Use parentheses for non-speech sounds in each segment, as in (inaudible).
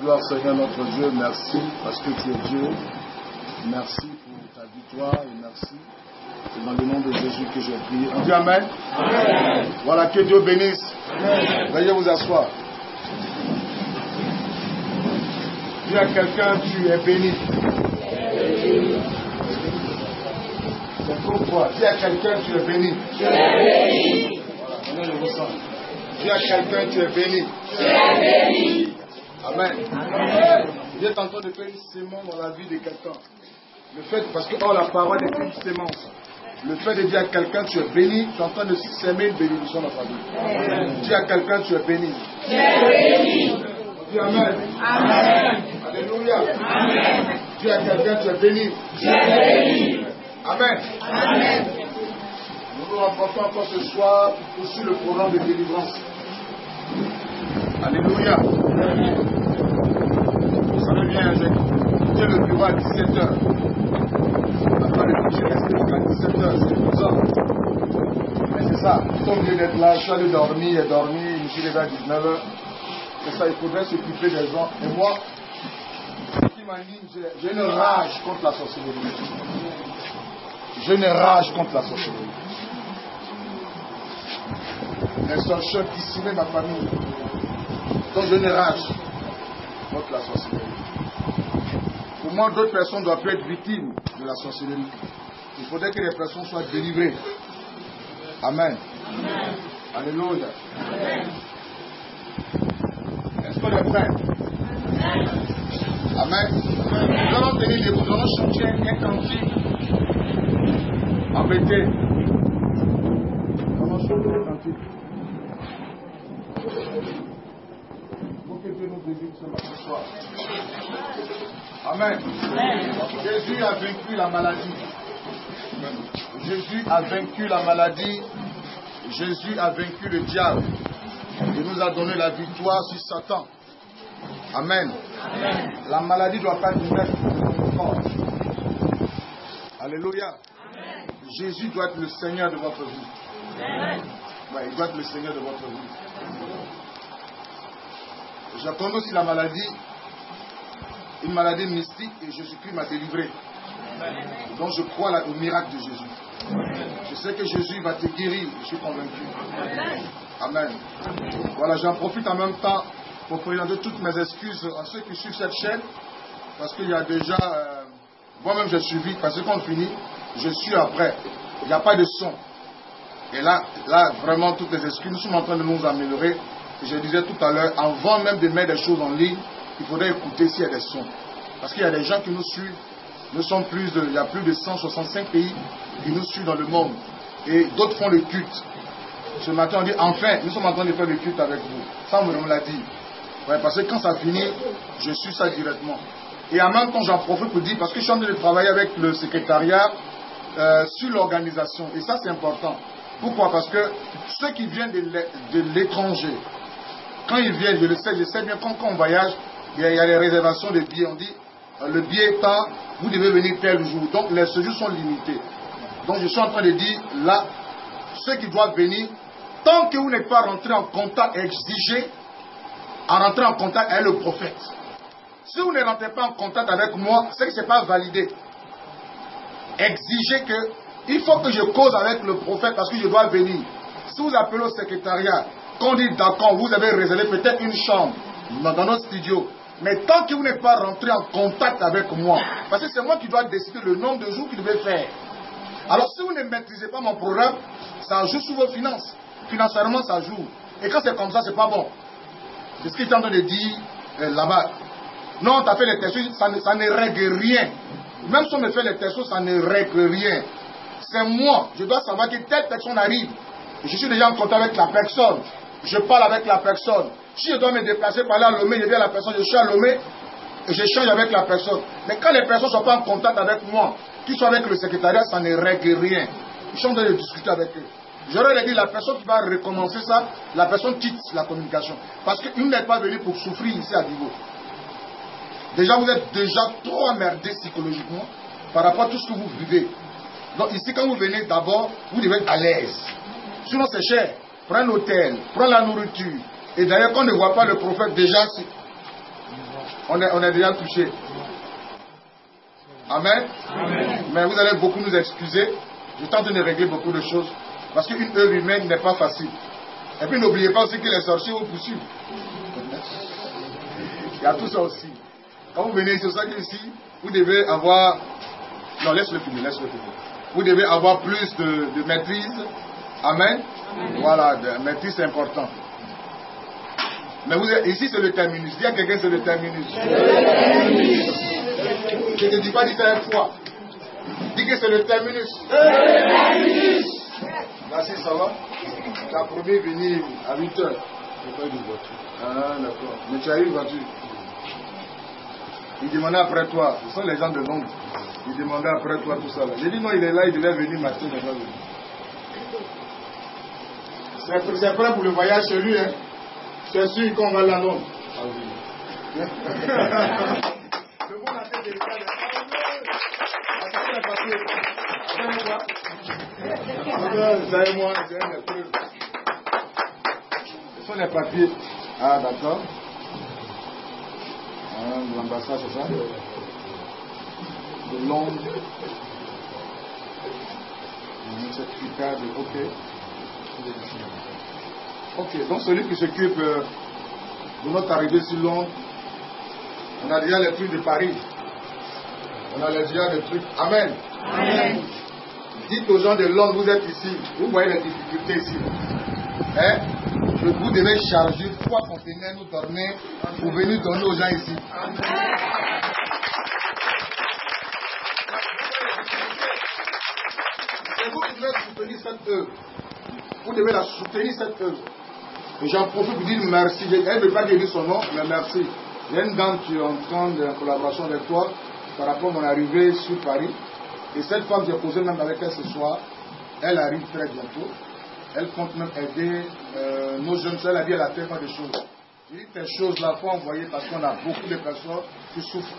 Gloire Seigneur notre Dieu, merci parce que tu es Dieu. Merci pour ta victoire et merci. C'est dans le nom de Jésus que j'ai prié. On dit Amen. Voilà, que Dieu bénisse. Veuillez vous asseoir. Dis à quelqu'un, tu es béni. C'est pourquoi. Dis à quelqu'un, tu es béni. Tu es béni. Voilà, on le ressent. Dis à quelqu'un, tu es béni. Tu es béni. Amen. Dieu est en train de faire une sémence dans la vie de quelqu'un. Le fait, parce que oh, la parole est une sémence. Le fait de dire à quelqu'un tu es béni, tu es en train de s'aimer une bénédiction dans ta vie. Dis à quelqu'un tu es béni. Tu es béni. Dis Amen. Amen. Alléluia. Amen. Dis à quelqu'un tu es béni. Tu es béni. Amen. Amen. Nous nous rencontrons encore ce soir pour poursuivre le programme de délivrance. Alléluia. Vous savez bien, j'ai le bureau à 17h. Après le j'ai resté jusqu'à 17h, c'est bizarre. Mais c'est ça, au lieu d'être là, je suis allé dormir et dormir, je me suis levé à 19h. C'est ça, il faudrait s'occuper des gens. Et moi, qui m'anime, j'ai une rage contre la sorcellerie. J'ai une rage contre la sorcellerie. Seul chef qui ciblait ma famille. Donc j'ai une rage contre la sorcellerie. Pour moi, d'autres personnes doivent être victimes de la sorcellerie. Il faudrait que les personnes soient délivrées. Amen. Alléluia. Est-ce qu'on est prêt Amen. Nous allons tenir nous allons chanter un cantique embêté. Nous allons chanter un cantique. Que Dieu nous ce soir. Amen. Jésus a vaincu la maladie. Jésus a vaincu la maladie. Jésus a vaincu le diable. Il nous a donné la victoire sur Satan. Amen. La maladie ne doit pas corps. Alléluia. Jésus doit être le Seigneur de votre vie. Il doit être le Seigneur de votre vie. J'attends aussi la maladie, une maladie mystique, et Jésus-Christ m'a délivré. Donc je crois au miracle de Jésus. Je sais que Jésus va te guérir, je suis convaincu. Amen. Voilà, j'en profite en même temps pour présenter toutes mes excuses à ceux qui suivent cette chaîne, parce qu'il y a déjà, euh, moi-même j'ai suivi, parce que quand on finit, je suis après. Il n'y a pas de son. Et là, là, vraiment, toutes les excuses, nous sommes en train de nous améliorer. Je disais tout à l'heure, avant même de mettre des choses en ligne, il faudrait écouter s'il y a des sons. Parce qu'il y a des gens qui nous suivent. Nous sommes plus de, il y a plus de 165 pays qui nous suivent dans le monde. Et d'autres font le culte. Ce matin, on dit, enfin, nous sommes en train de faire le culte avec vous. Ça, on me l'a dit. Ouais, parce que quand ça finit, je suis ça directement. Et en même temps, j'en profite pour dire, parce que je suis en train de travailler avec le secrétariat euh, sur l'organisation. Et ça, c'est important. Pourquoi? Parce que ceux qui viennent de l'é- de l'étranger, quand ils viennent, je le sais, je sais bien, quand, on voyage, il y, a, les réservations de billets. On dit, euh, le billet est temps, vous devez venir tel jour. Donc, les séjours sont limités. Donc, je suis en train de dire, là, ceux qui doivent venir, tant que vous n'êtes pas rentré en contact exigé, en rentrant en contact avec le prophète. Si vous ne rentrez pas en contact avec moi, c'est que ce n'est pas validé. Exigez que, il faut que je cause avec le prophète parce que je dois venir. Si vous appelez au secrétariat, qu'on dit d'accord, vous avez réservé peut-être une chambre dans notre studio. Mais tant que vous n'êtes pas rentré en contact avec moi, parce que c'est moi qui dois décider le nombre de jours que vous devez faire. Alors si vous ne maîtrisez pas mon programme, ça joue sur vos finances. Financièrement, ça joue. Et quand c'est comme ça, c'est pas bon. C'est ce qu'il est en train de dire euh, là-bas. Non, tu as fait les tests, ça ne, ça ne règle rien. Même si on me fait les tests, ça ne règle rien. C'est moi. Je dois savoir que telle personne arrive. Je suis déjà en contact avec la personne. Je parle avec la personne. Si je dois me déplacer par là à Lomé, je dis à la personne, je suis à Lomé, j'échange avec la personne. Mais quand les personnes ne sont pas en contact avec moi, qu'ils soient avec le secrétariat, ça ne règle rien. Je suis en train de discuter avec eux. J'aurais dit, la personne qui va recommencer ça, la personne quitte la communication. Parce que vous n'êtes pas venu pour souffrir ici à Divo. Déjà, vous êtes déjà trop emmerdé psychologiquement par rapport à tout ce que vous vivez. Donc ici, quand vous venez d'abord, vous devez être à l'aise. Sinon, c'est cher. Prends l'hôtel, prends la nourriture. Et d'ailleurs, quand on ne voit pas le prophète, déjà, on est, on est déjà touché. Amen. Mais vous allez beaucoup nous excuser. Je tente de régler beaucoup de choses. Parce qu'une œuvre humaine n'est pas facile. Et puis n'oubliez pas aussi que les sorciers vous poursuivent. Il y a tout ça aussi. Quand vous venez, c'est ça ici, vous devez avoir. Non, laisse-le finir, laisse-le finir. Vous devez avoir plus de, maîtrise. Amen. Voilà, de maîtrise c'est important. Mais vous ici c'est le terminus. Dis à quelqu'un c'est le terminus. Je ne te dis pas dis ça une fois. Dis que c'est le terminus. Le terminus. Merci, ça va Tu as promis venir à 8 heures. Je pas eu de voiture. Ah, d'accord. Mais tu as eu une voiture. Il demandait après toi. Ce sont les gens de Londres. Il demandait après toi tout ça. J'ai dit non, il est là, il devait venir matin, il n'est pas venu. C'est prêt pour le voyage chez lui, hein. C'est sûr qu'on va là, non Ah oui. (laughs) le bon tête délicate. Attention, papier. Vous savez moi, j'ai un preuves. Ce sont les papiers. Ah, d'accord. Ah, L'ambassade, c'est ça? De Londres. Certificat de OK. Ok, donc celui qui s'occupe euh, de notre arrivée sur Londres, on a déjà les trucs de Paris. On a déjà les trucs. Amen. Amen. Dites aux gens de Londres, vous êtes ici. Vous voyez les difficultés ici. Hein? Vous devez charger trois conteneurs, nous donner pour venir donner aux gens ici. C'est vous qui devez soutenir cette œuvre. Vous devez la soutenir cette œuvre. Et j'en profite pour dire merci. Elle ne veut pas dire son nom, mais merci. Il y a une dame qui est en train de collaboration avec toi par rapport à mon arrivée sur Paris. Et cette femme, j'ai posé même avec elle ce soir. Elle arrive très bientôt. Elle compte même aider euh, nos jeunes. Elle a dit elle a tellement de choses. Je dis ces choses-là, faut envoyer parce qu'on a beaucoup de personnes qui souffrent.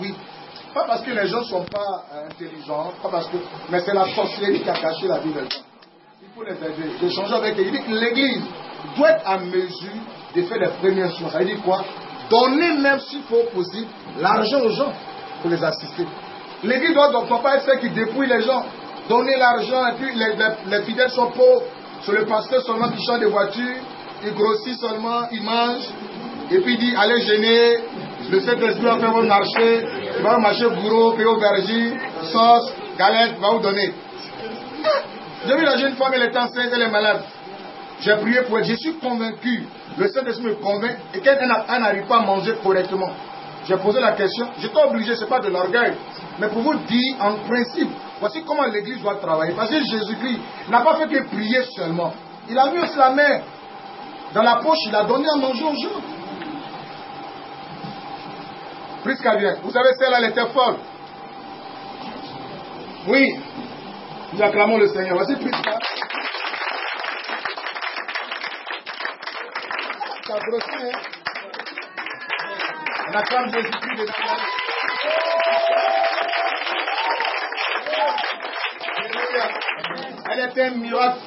Oui. Pas parce que les gens ne sont pas euh, intelligents, pas parce que, mais c'est la sorcellerie qui a caché la vie des gens. Il faut les aider. Avec eux. Il dit que l'Église doit être à mesure de faire les premières choses. Ça veut dire quoi? Donner même s'il faut possible l'argent aux gens pour les assister. L'église doit donc pas être celle qui dépouille les gens. Donner l'argent et puis les, fidèles sont pauvres. C'est le pasteur seulement qui chante des voitures, il grossit seulement, il mange, et puis il dit allez gêner, le Saint-Esprit va faire votre marché, il va marcher bourreau, payer aubergine, sauce, galette, va vous donner. J'ai vu la jeune femme, elle est enceinte, elle est malade. J'ai prié pour elle. Je suis convaincu. Le Saint-Esprit me convainc et qu'elle n'arrive pas à manger correctement. J'ai posé la question. Je suis obligé, ce n'est pas de l'orgueil. Mais pour vous dire en principe, voici comment l'Église doit travailler. Parce que Jésus-Christ n'a pas fait que prier seulement. Il a mis aussi la main dans la poche, il a donné à manger aux gens. Prisca vient. Vous savez, celle-là, elle était folle. Oui. Nous acclamons le Seigneur. Voici Prisca. Ça grossit, hein? On acclame Jésus-Christ Elle était un miracle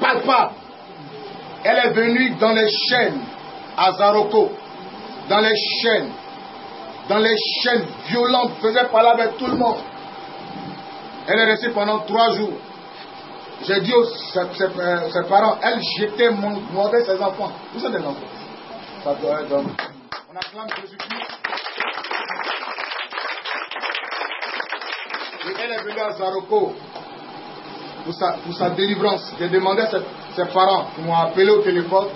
palpable. Elle est venue dans les chaînes à Zaroko, dans les chaînes, dans les chaînes violentes, faisait parler avec tout le monde. Elle est restée pendant trois jours. J'ai dit aux ses, parents, elle jetait, mordait ses enfants. Où sont des enfants Ça doit être On acclame Jésus-Christ. Et elle est venue à Zaroko pour sa, pour sa délivrance. J'ai demandé à ses, parents, qui m'ont appelé au téléphone.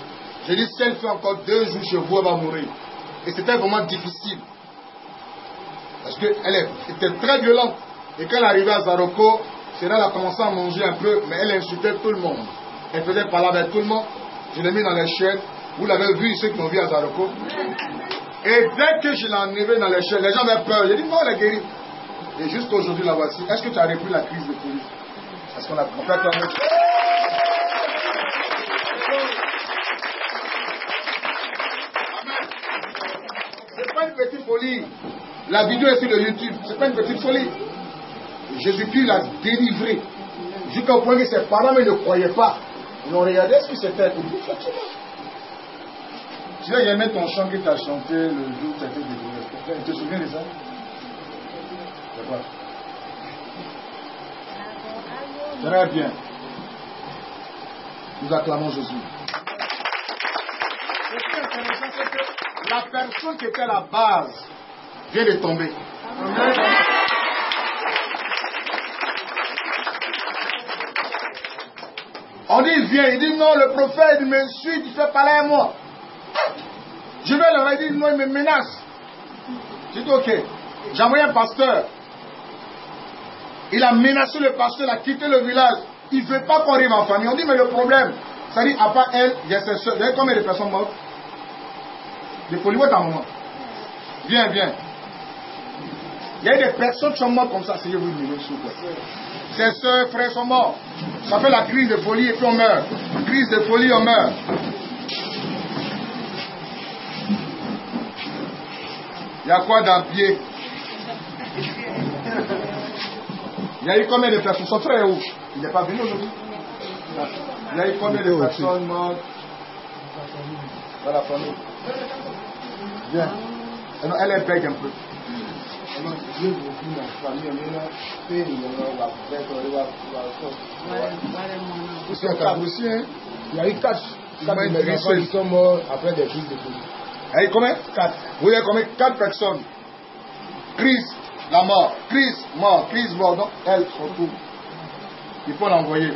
J'ai dit, si elle fait encore deux jours chez vous, elle va mourir. Et c'était vraiment difficile. Parce qu'elle était très violente. Et quand elle arrivait à Zaroko, c'est là qu'elle a commencé à manger un peu, mais elle insultait tout le monde. Elle faisait parler avec tout le monde. Je l'ai mis dans les chaînes. Vous l'avez vu, ceux qui ont vu à Zaroko. Et dès que je l'ai enlevé dans les chaînes, les gens avaient peur. J'ai dit, non, elle est guérie. Et jusqu'aujourd'hui, la voici. Est-ce que tu as repris la crise de police? Est-ce qu'on a complètement... C'est pas une petite folie. La vidéo est sur le YouTube. C'est pas une petite folie. Jésus-Christ l'a délivré. Jusqu'au point que ses parents ne croyaient pas. Ils ont regardé ce que c'était. Tu as aimé ton chant que tu as chanté le jour où tu as été délivré. Tu te souviens de ça? Très bien. Nous acclamons Jésus. Qui la personne qui était à la base vient de tomber. On dit, il vient, il dit, non, le prophète, il me suit, il fait parler à moi. Je vais leur dire, non, il me menace. J'ai dit, ok. J'ai envoyé un pasteur. Il a menacé le pasteur, il a quitté le village. Il ne veut pas qu'on arrive en famille. On dit, mais le problème, ça dit, à part elle, il y a ses soeurs. Combien de personnes mortes? Des polyvotes à moment. Viens, viens. Il y a des personnes qui sont mortes comme ça. C'est vous une s'il vous Ses soeurs, frères sont morts. Ça fait la crise de folie et puis on meurt. Crise de folie, on meurt. Il y a quoi dans le pied? Il y a eu combien de personnes? Son frère est où? Il n'est pas venu aujourd'hui Il y a eu combien de personnes mortes? Dans la famille Viens. Elle est bête un peu. C'est un aussi, hein. Il y a eu quatre, quatre mes enfants qui sont morts après des crises de folie. Il y a eu combien? Quatre. Vous avez combien? Quatre personnes. Crise, la mort. Crise, mort. Crise, mort. Donc, elle, surtout. Il faut l'envoyer.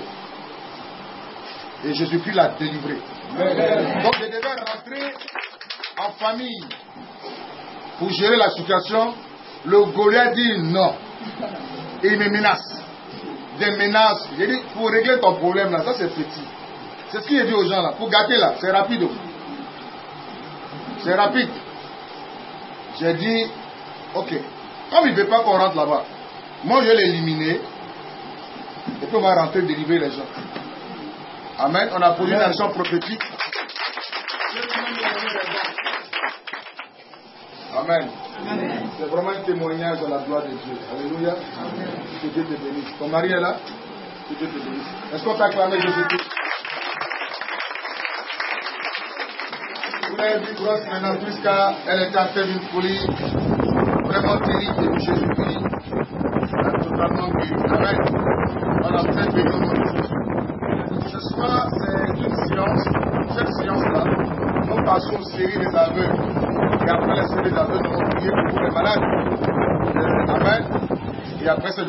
Et Jésus-Christ l'a délivré. Donc, je devais rentrer en famille pour gérer la situation. Le Goliath dit non. Il me menace. Des menaces. J'ai dit, pour régler ton problème là, ça c'est petit. C'est ce qu'il a dit aux gens là. Pour gâter là, c'est rapide. C'est rapide. J'ai dit, ok. Comme il ne veut pas qu'on rentre là-bas, moi je vais l'éliminer. Et puis on va rentrer délivrer les gens. Amen. On a posé une action prophétique. Amen. C'est vraiment un témoignage de la gloire de Dieu. Alléluia. Que Dieu te bénisse. Ton mari est là? Que Dieu te bénisse. Est-ce qu'on t'a acclamé Jésus-Christ? Vous l'avez vu, grosse maintenant, puisqu'elle était en fait d'une folie vraiment terrible. Et Jésus-Christ a totalement guéri. Amen. On a très béni au nom de Jésus. Ce soir, c'est une séance. Cette séance-là, nous passons aux séries des aveugles. Et après la série des aveugles, nous allons prier pour les malades. Euh, amen.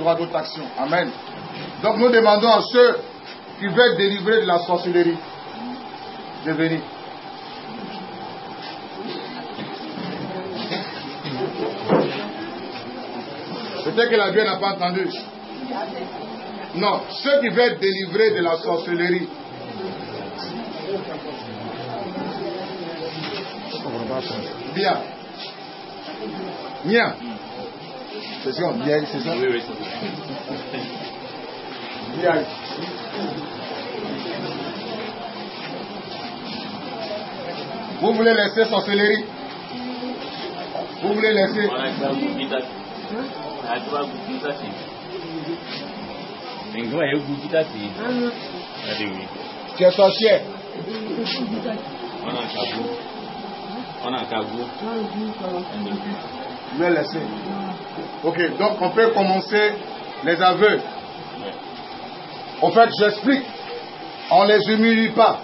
D'autres actions. Amen. Donc, nous demandons à ceux qui veulent délivrer de la sorcellerie de venir. Peut-être que la vie n'a pas entendu. Non, ceux qui veulent délivrer de la sorcellerie. Bien. Bien. C'est ça, bien, c'est ça Oui, oui, c'est Bien. Vous voulez laisser sorcellerie Vous voulez laisser Tu es sorcière Je vais laisser. Ok, donc on peut commencer les aveux. En fait, j'explique. On ne les humilie pas.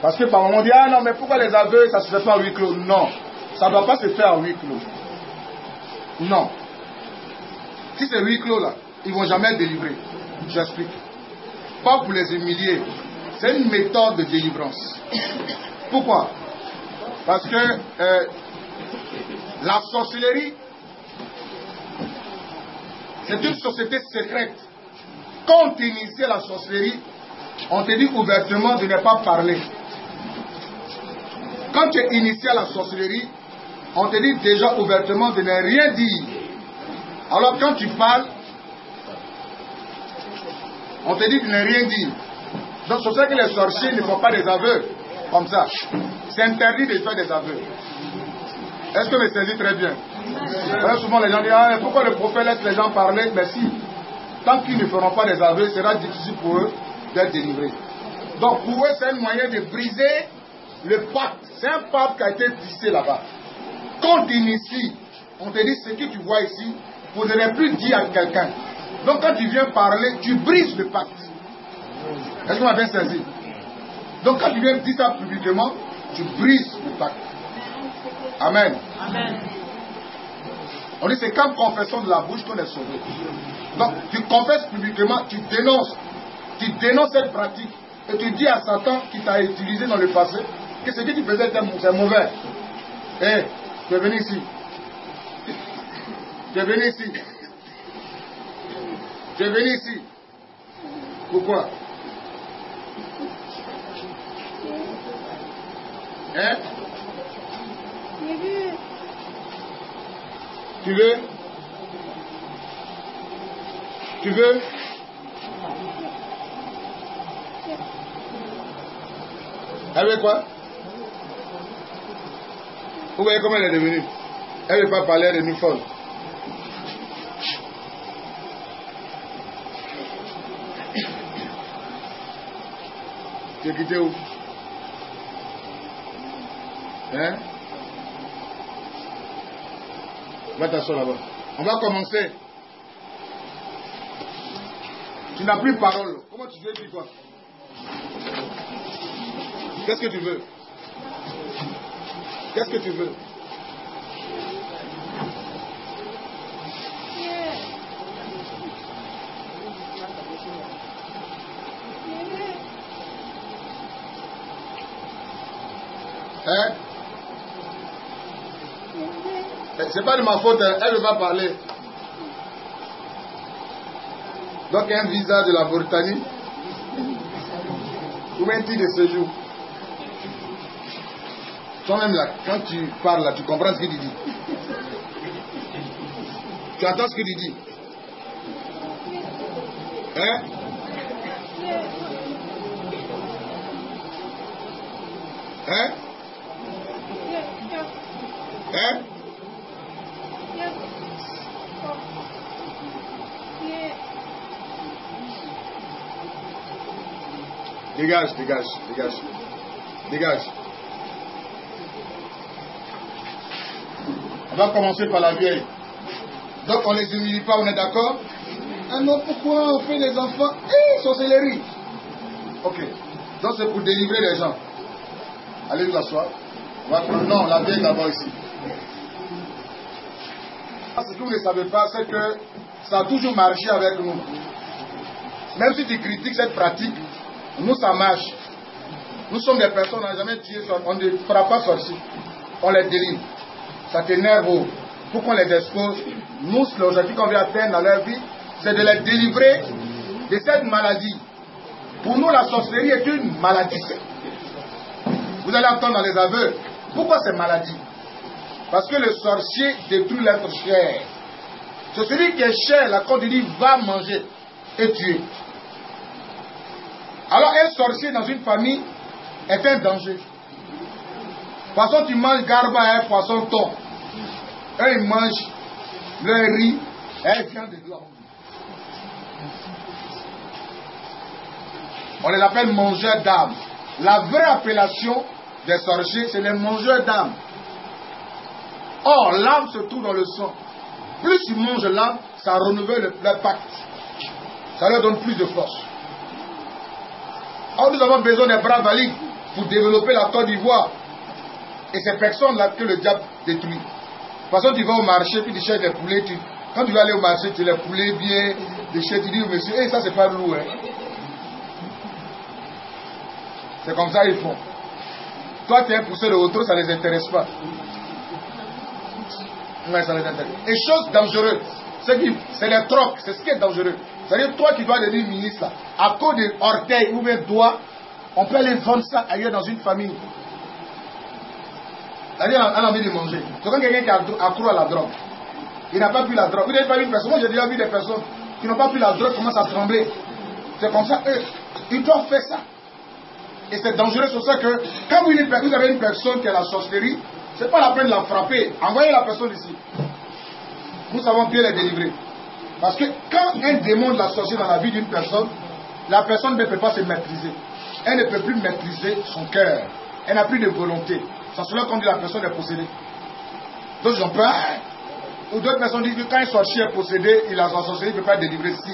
Parce que par moment on dit, ah non, mais pourquoi les aveux, ça se fait pas en huis clos? Non, ça ne doit pas se faire en huis clos. Non. Si c'est huis clos là, ils ne vont jamais être délivrés. J'explique. Pas pour les humilier. C'est une méthode de délivrance. Pourquoi? Parce que euh, la sorcellerie, c'est une société secrète. Quand tu inities la sorcellerie, on te dit ouvertement de ne pas parler. Quand tu es initié à la sorcellerie, on te dit déjà ouvertement de ne rien dire. Alors quand tu parles, on te dit de ne rien dire. Donc c'est pour ça que les sorciers ne font pas des aveux comme ça. C'est interdit de faire des aveux. Est-ce que vous me saisis très bien? Alors, Souvent les gens disent ah, pourquoi le prophète laisse les gens parler? Mais si, tant qu'ils ne feront pas des aveux, sera difficile pour eux d'être délivrés. Donc pour eux, c'est un moyen de briser le pacte, c'est un pacte qui a été tissé là-bas. Quand tu inities, on te dit ce que tu vois ici, vous n'allez plus dire à quelqu'un. Donc quand tu viens parler, tu brises le pacte. Est-ce qu'on a bien saisi Donc quand tu viens dire ça publiquement, tu brises le pacte. Amen. Amen. On dit c'est comme confession de la bouche qu'on est sauvé. Donc tu confesses publiquement, tu dénonces. Tu dénonces cette pratique. Et tu dis à Satan qui t'a utilisé dans le passé que ce que tu faisais c'est mauvais. Eh, tu es venu ici. Tu es ici. Tu es ici. Pourquoi? Hein? Tu veux? Tu veux? Veut quoi? Vous voyez comment elle est devenue? Elle ne veut pas parler, elle est devenue folle. Tu es quitté où? Hein Va t'asseoir là-bas. On va commencer. Tu n'as plus parole. Comment tu veux dire quoi Qu'est-ce que tu veux? Qu'est-ce que tu veux? Hein? C'est pas de ma faute, hein. elle va parler. Donc un visa de la Mauritanie ou un titre de séjour. Toi-même là, quand tu parles là, tu comprends ce qu'il dit. Tu entends ce qu'il dit. Hein? Hein? Hein? Dégage, dégage, dégage. Dégage. On va commencer par la vieille. Donc on ne les humilie pas, on est d'accord? Ah non, pourquoi on fait les enfants? Eh, sorcellerie Ok. Donc c'est pour délivrer les gens. Allez vous asseoir? On va prendre... Non, la vieille d'abord ici. Ce que vous ne savez pas, c'est que ça a toujours marché avec nous. Même si tu critiques cette pratique, nous ça marche. Nous sommes des personnes, on n'a jamais tué, on ne fera pas sorcier. On les délivre. Ça t'énerve. Pour qu'on les expose. Nous, l'objectif qu'on veut atteindre dans leur vie, c'est de les délivrer de cette maladie. Pour nous, la sorcellerie est une maladie. Vous allez entendre dans les aveux. Pourquoi c'est maladie? Parce que le sorcier détruit l'être cher. C'est celui qui est cher, la il dit va manger et tuer. Alors un sorcier dans une famille est un danger. Poisson, tu manges garba un poisson thon. Eux, ils mangent leur riz un viande de l'homme. On les appelle mangeurs d'âmes. La vraie appellation des sorciers, c'est les mangeurs d'âmes. Or, l'âme se trouve dans le sang. Plus ils mangent l'âme, ça renouvelle le- leur pacte. Ça leur donne plus de force. Or, nous avons besoin des bras valides pour développer la Côte d'Ivoire. Et ces personnes-là que le diable détruit. Parce que tu vas au marché, puis tu cherches des poulets. Quand tu vas aller au marché, tu les poulets bien, des chèques, tu dis au monsieur, hey, ça c'est pas lourd. Hein. C'est comme ça qu'ils font. Toi, tu es un pousseur de auto, ça ne les intéresse pas. Ouais, ça les intéresse. Et chose dangereuse, c'est c'est les trocs, c'est ce qui est dangereux. C'est-à-dire, toi qui dois devenir ministre, à cause des orteils ou des doigts, on peut aller vendre ça ailleurs dans une famille. C'est-à-dire, elle a envie de manger. C'est comme quelqu'un qui accro à la drogue. Il n'a pas pris la drogue. Vous n'avez pas vu une personne, moi j'ai déjà vu des personnes qui n'ont pas pris la drogue commencent à trembler. C'est comme ça, eux, ils doivent faire ça. Et c'est dangereux sur ça que quand vous avez une personne qui a la sorcellerie, c'est pas la peine de la frapper. Envoyez la personne ici. Nous savons bien la délivrer. Parce que quand un démon de la sorcellerie dans la vie d'une personne, la personne ne peut pas se maîtriser. Elle ne peut plus maîtriser son cœur. elle n'a plus de volonté. Ça cela qu'on dit la personne est possédée. D'autres ont peur. Ou d'autres personnes disent que quand un sorcier est possédé, il a son sorcier, il ne peut pas délivrer. Si.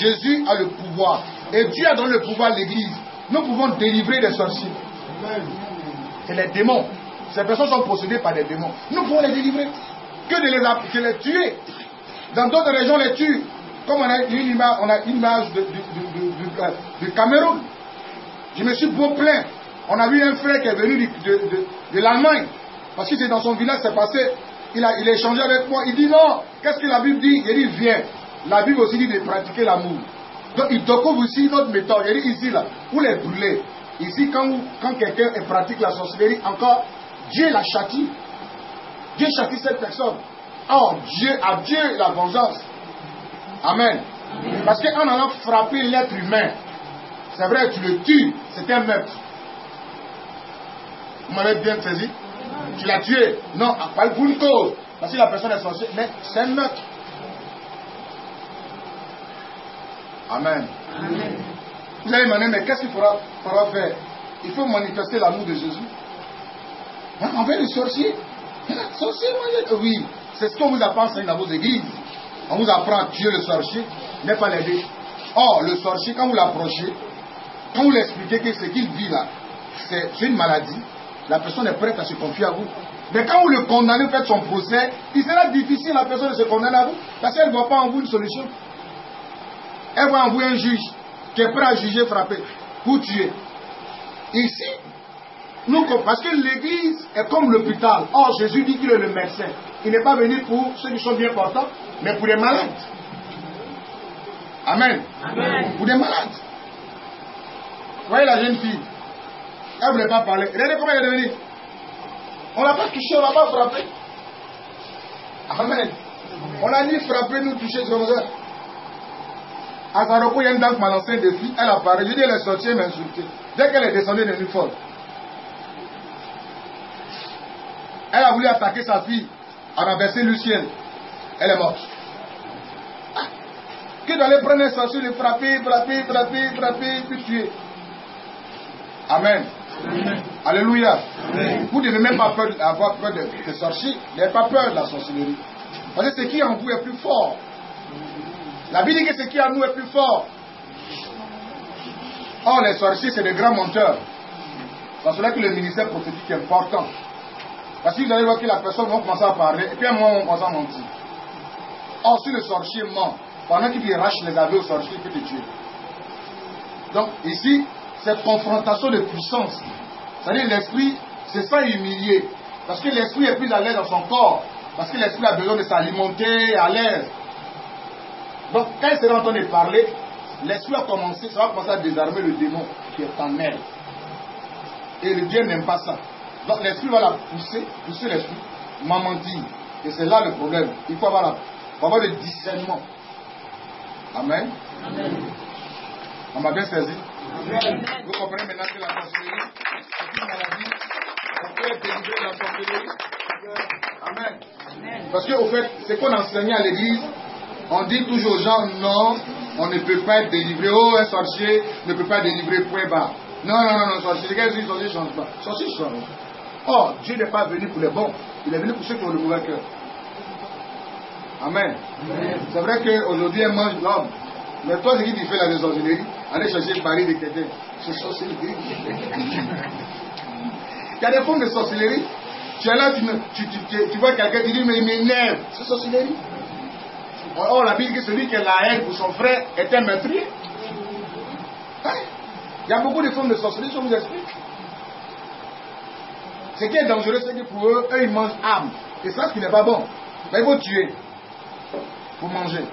Jésus a le pouvoir. Et Dieu a donné le pouvoir à l'église. Nous pouvons délivrer des sorciers. C'est les démons. Ces personnes sont possédées par des démons. Nous pouvons les délivrer. Que de les, que les tuer. Dans d'autres régions, on les tue. Comme on a une image, on a une image de, euh, du Cameroun. Je me suis beau plein. On a vu un frère qui est venu de, de l'Allemagne. Parce que c'est dans son village, c'est passé. Il a, il a échangé avec moi. Il dit non. Qu'est-ce que la Bible dit? Il dit viens. La Bible aussi dit de pratiquer l'amour. Donc il découvre aussi notre méthode. Il dit ici, là, où les brûler. Ici, quand, quand quelqu'un pratique la sorcellerie, encore, Dieu la châtie. Dieu châtie cette personne. Oh, Dieu, à Dieu la vengeance. Amen. Parce qu'en allant frapper l'être humain, c'est vrai, tu le tues, c'est un meurtre. Vous m'avez bien saisi Tu l'as tué Non, pas pour une cause. Parce que la personne est censée, mais c'est un meurtre. Amen. Vous allez me demander, mais qu'est-ce qu'il faudra, faire? Il faut manifester l'amour de Jésus. Hein, envers les sorciers. Oui. C'est ce qu'on vous apprend dans vos églises. On vous apprend à tuer le sorcier, mais pas l'aider. Or, le sorcier, quand vous l'approchez, quand vous l'expliquez que ce qu'il vit là, c'est une maladie, la personne est prête à se confier à vous. Mais quand vous le condamnez, vous faites son procès, il sera difficile à la personne de se condamner à vous, parce qu'elle ne voit pas en vous une solution. Elle voit en vous un juge qui est prêt à juger, frapper, pour tuer. Ici, parce que l'église est comme l'hôpital. Or, Jésus dit qu'il est le médecin. Il n'est pas venu pour ceux qui sont bien portants, mais pour les malades. Amen. Pour les malades. Vous voyez la jeune fille Elle ne voulait pas parler. Regardez comment elle est devenue? On ne l'a pas touché, on ne l'a pas frappé. Amen. On l'a ni frappé, ni touché comme ça. À Saroko, il y a une dame qui m'a lancé un défi. Elle a parlé. Je dis, elle est sortie, elle m'a insulté. Dès qu'elle est descendue de l'uniforme, elle a voulu attaquer sa fille. Elle a baissé le ciel. Elle est morte. Ah. Que d'aller prendre un sorcier, le frapper, frapper, frapper, frapper, puis tuer. Amen. Alléluia. Vous ne devez même pas peur, avoir peur des sorciers. N'ayez pas peur de la sorcellerie. Parce que ce qui est en vous est plus fort. La Bible dit que ce qui est en nous est plus fort. Or, les sorciers, c'est des grands menteurs. C'est cela que le ministère prophétique est important. Parce que vous allez voir que la personne va commencer à parler, et puis à un moment, on commence à mentir. Or, si le sorcier ment, pendant qu'il arrache les avis au sorcier, il peut te tuer. Donc, ici, cette confrontation de puissance, c'est-à-dire l'esprit se sent humilié. Parce que l'esprit est plus à l'aise dans son corps. Parce que l'esprit a besoin de s'alimenter à l'aise. Donc, quand il sera en train de parler, l'esprit va commencer, ça va commencer à désarmer le démon qui est en elle. Et le Dieu n'aime pas ça. Donc, l'esprit va la pousser, pousser l'esprit, m'a menti. Et c'est là le problème. Il faut avoir, avoir le discernement. Amen. Amen. On m'a bien saisi. Amen. Vous comprenez maintenant que la sorcellerie, c'est une maladie. On peut être délivré de la sorcellerie. Amen. Parce qu'au fait, ce qu'on enseignait à l'église, on dit toujours aux gens, non, on ne peut pas être délivré. Oh, un sorcier ne peut pas délivrer, point bas. Non, non, non, non, sorcier, gars disent, sorcier ne change pas. Sorcier change. Oh, Dieu n'est pas venu pour les bons, il est venu pour ceux qui ont le mauvais cœur. Amen. C'est vrai qu'aujourd'hui, elle mange l'homme. Mais toi, ce qui tu fais la sorcellerie, allez chercher le pari de quelqu'un. C'est sorcellerie. Il y a des formes de sorcellerie. Tu es là, tu, tu, tu, tu vois quelqu'un, tu dis, mais il m'énerve. C'est sorcellerie. Oh, la Bible dit que celui qui a la haine pour son frère est un meurtrier. Hein? Il y a beaucoup de formes de sorcellerie, je vous explique. Ce qui est dangereux, c'est que pour eux, eux, ils mangent âme. Et ça, ce qui n'est pas bon. Mais il faut tuer pour manger.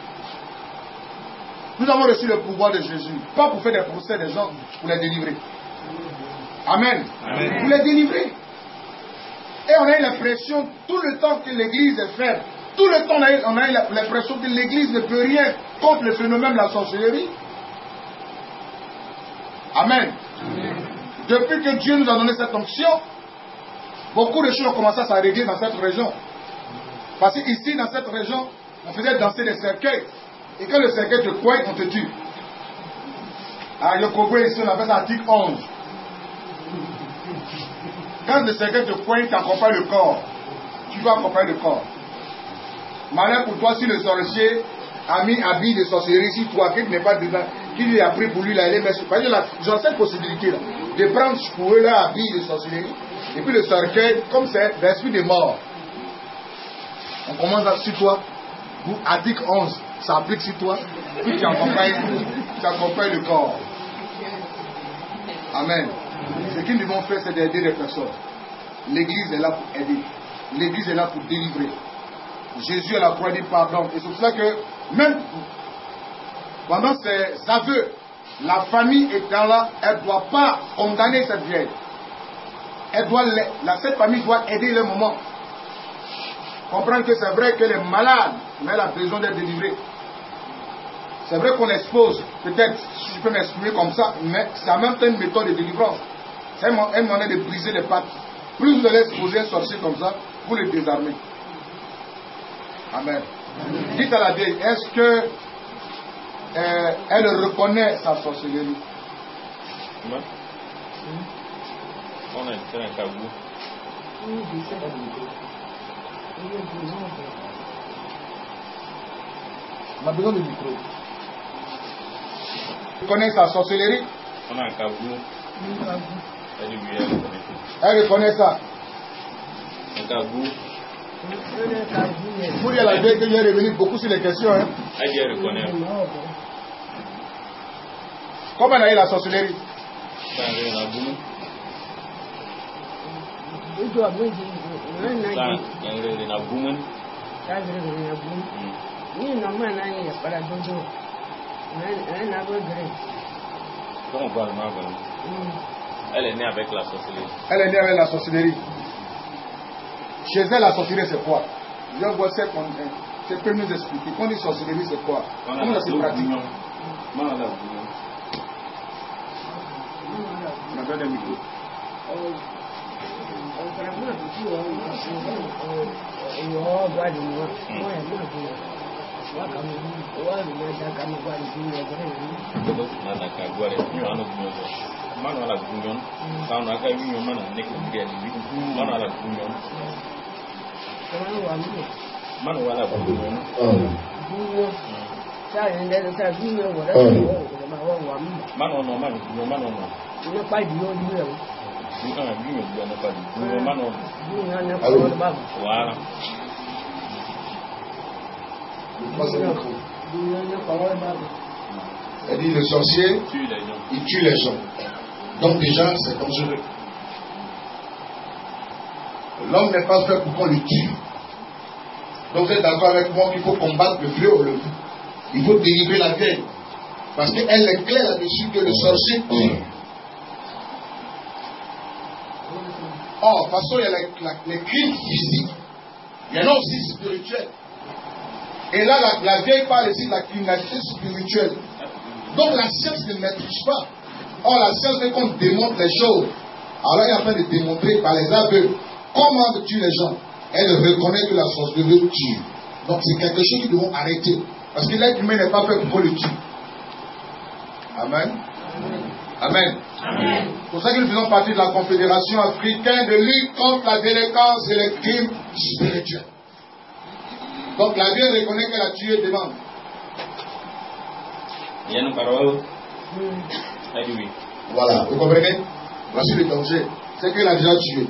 Nous avons reçu le pouvoir de Jésus, pas pour faire des procès des gens, pour les délivrer. Amen. Pour les délivrer. Et on a eu l'impression tout le temps que l'Église est faible. Tout le temps, on a eu l'impression que l'Église ne peut rien contre le phénomène de la sorcellerie. Amen. Depuis que Dieu nous a donné cette onction, beaucoup de choses ont commencé à s'arrêter dans cette région. Parce qu'ici, dans cette région, on faisait danser des cercueils. Et quand le cercueil te coin, on te tue. Le Congo ici, on appelle ça article 11. Quand le secret te pointe, tu accompagnes le corps. Tu dois accompagner le corps. Malin pour toi si le sorcier a mis habit de sorcellerie sur toi, qu'il n'est pas dedans, qu'il lui a pris pour lui, là, il est sur- Parce que J'ai cette possibilité là, de prendre pour eux là habit de sorcellerie, et puis le cercueil, comme c'est l'esprit de mort. On commence à- sur toi, vous, article 11, ça applique sur toi, puis tu accompagnes, le corps. Amen. Ce qu'ils nous vont faire, c'est d'aider les personnes. L'église est là pour aider. L'église est là pour délivrer. Jésus à la croix dit pardon. Et c'est pour ça que même pendant ses aveux, la famille étant là, elle ne doit pas condamner cette vieille. Elle doit, cette famille doit aider le moment. Comprendre que c'est vrai qu'elle est malade, mais elle a besoin d'être délivrée. C'est vrai qu'on expose, peut-être, si je peux m'exprimer comme ça, mais c'est même une méthode de délivrance. C'est un mo- un moyen de briser les pattes. Plus vous allez exposer un sorcier comme ça, vous le désarmez. Amen. Dites à la vieille, est-ce que euh, elle reconnaît sa sorcellerie Comment On a fait un cabou. On a besoin de micro. Elle reconnaît sa sorcellerie On a un cabou. Elle reconnaît ça. Un cabou. Vous dites à la vieille que je vais revenir beaucoup sur les questions. Hein. Elle dit elle reconnaît. Comment elle a eu la sorcellerie Ça, elle a boum. Ça, elle a boum. Comment on parle mal Elle est née avec la sorcellerie. Elle est née avec la sorcellerie. Chez elle, la sorcellerie, c'est quoi Je vois ça qu'on c'est peut nous expliquer. Quand on dit sorcellerie, c'est quoi On a Comment la ça se pratique boum. On a la boum. On a besoin d'un micro. Nada kagware. man wala dunyon san na ka wi yon man ne ko ge ni. Man wala dunyon man wala dunyon dunyon sa yin de sa dunyon wala ma wa wa man ono man dunyon man ono. Ni il tue les gens. Donc déjà, c'est dangereux. L'homme n'est pas fait pour qu'on le tue. Donc vous êtes d'accord avec moi qu'il faut combattre le fléau. le- Il faut délivrer la vieille. Parce qu'elle est claire là-dessus que le sorcier tue. Or, de toute façon, il y a les crimes physiques. Il y en a aussi spirituels. Et là, la, la vieille parle ici de la criminalité spirituelle. Donc la science ne maîtrise pas. Or, la science veut qu'on démontre les choses. Alors, elle est en train de démontrer par les aveux comment tue les gens. Elle reconnaît que la sorcellerie tue. Donc, c'est quelque chose qu'ils devront arrêter. Parce que l'être humain n'est pas fait pour le tue. Amen. Amen. C'est pour ça que nous faisons partie de la Confédération africaine de lutte contre la délinquance et les crimes spirituels. Donc la vieille reconnaît qu'elle a tué des membres. Il y a une parole. Dit oui. Voilà, vous comprenez? Voici le danger. C'est qu'elle a déjà tué.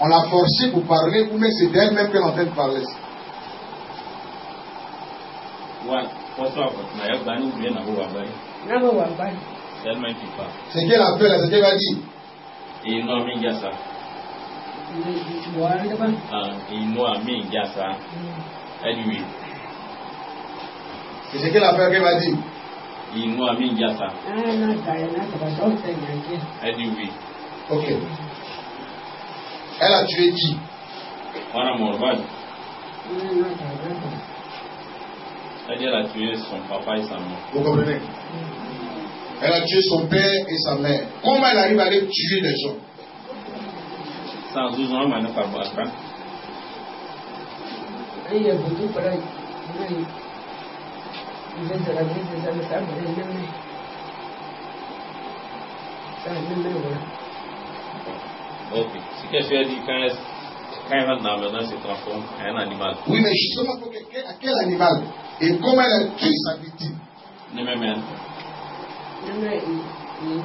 On l'a forcée pour parler, ou même c'est d'elle-même qu'elle est en train de parler. Wa wasu na ya gani biye na ruwa bari. Tellement tu pas. Ce qu'elle a fait là, c'est qu'elle va dire. Et non mi jasa. Elle dit oui. C'est ce qu'elle a fait qu'elle va dire. Jasa. Elle dit oui. Ok. Elle a tué qui? Wana morban. Elle dit elle a tué son papa et sa mère. Vous comprenez? Elle a tué son père et sa mère. Comment elle arrive à aller tuer les gens? Sans douze ans, elle n'a pas battu. Ok. Ce que tu as dit, quand, quand il rentre dans la maison, il se transforme en un animal. Oui, mais justement, pour que- quel, quel animal Et comment elle a tué sa victime Ne me mène. Nana i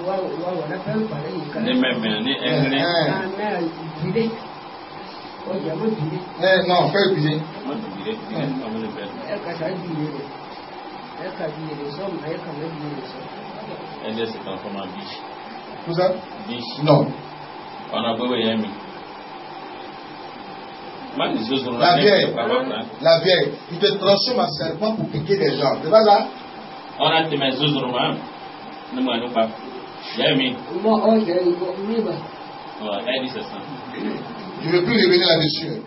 wa wa wa na fɛn fara yi kan. Ne me mène. Ni un ne. Hein. Na mɛ jide. O jama jide. Eh, Non, fais épuiser. Moi, tu dirais, tu dirais, on me Elle se transforme en biche. Tout ça? Biche. Non. On a beau. Moi, les choses sont La vieille. La vieille, il te transforme en serpent pour piquer des gens. C'est pas ça? On a tes le même. Ne m'en pas. Yami. Mɔ ɔ jɛ ko mi ba. Ouais, elle dit c'est ça. Je ne veux plus revenir là-dessus.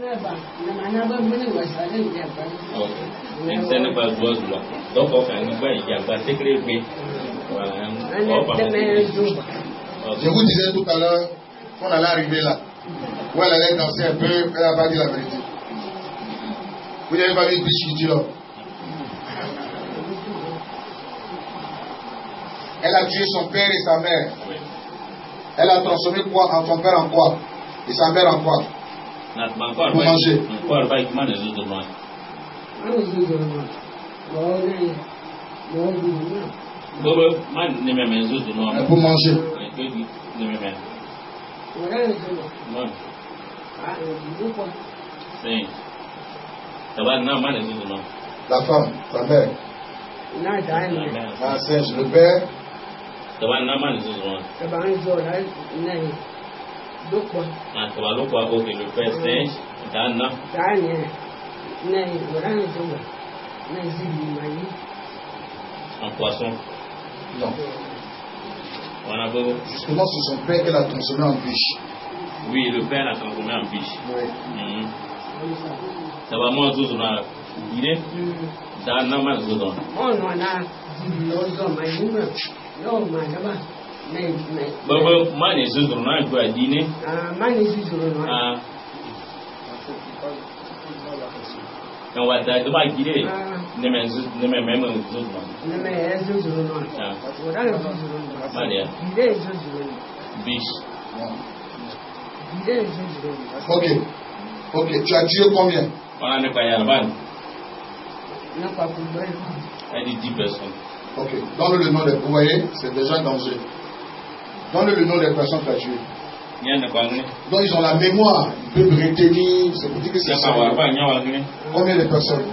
Ba ba. An zo ba. Je vous disais tout à l'heure qu'on allait arriver là. Où elle allait danser un peu, elle n'a pas dit la vérité. Vous n'avez pas vu une biche qui dit là. Elle a tué son père et sa mère. Elle a transformé quoi en son père en quoi? Et sa mère en quoi? N'a- encore Pour pas- manger. Encore pas, comment les autres noirs. An zo zo ma. Mɔ ne ye. Mɔ zo ma. Bobo, moi, ne me mets autres noirs. Pour manger. Et que dit, ne me mets. Wɛrɛ ye zo ma. Non, A jide kɔ. c'est. Ça va, non, moi, les autres noirs. La femme, sa mère. N'a taa ɲɛ. La singe, le père. Ça va, non, moi, les autres noirs. Ka ban zo la ne ye. Do kɔ. Ah, ça va, l'autre, ok, le père singe, dans non. Taa ɲɛ. Ne ye wɛrɛ ye zo ma. Ne ye zibi ma yi. En poisson. Non. On a beau. Justement, c'est son père qu'elle a transformé en biche. Oui, le père l'a transformé en biche. Oui. Mhm. Ça va, moi, les autres noirs. Il est dans non, moi, les autres noirs. Mɔ nɔ na zo ma daba. Ne? Ne. Bobo, moi, les autres noirs, je dois dîner. Ah, ma. Ah. Ah. Ne me ne me noirs. Ne mɛ yɛ zo. Ah. Wɛrɛ ye zo zoro nɔ. Maria. Jide ye zo zoro nɔ. Biche. Non. Jide ye zo zoro nɔ. Ok. Ok. Tu as tué combien? On pas. Elle dit 10 personnes. Ok. Le nom des. Vous voyez, c'est déjà danger. Donne-le le nom des personnes que tu as tuées. Donc ils ont la mémoire, ils peuvent retenir, c'est pour dire que c'est ça. Combien de personnes?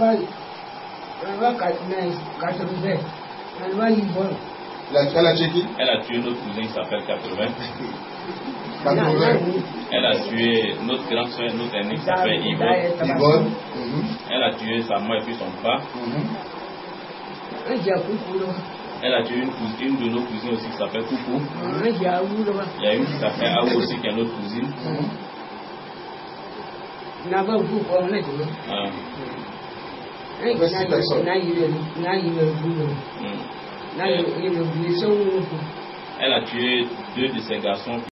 La- Elle a tué qui? Elle a tué notre cousin qui s'appelle 80. 80. (laughs) Elle a tué notre grande soeur, notre aîné qui s'appelle Yvonne. Yvonne. Elle a tué sa mère et puis son père. Mhm. Lɔ. Elle a tué une, cousine, une de nos cousines aussi qui s'appelle Coucou. Il y a une qui s'appelle Aou aussi qui est notre cousine. Mhm. Ah, hmm. Elle a tué deux de ses garçons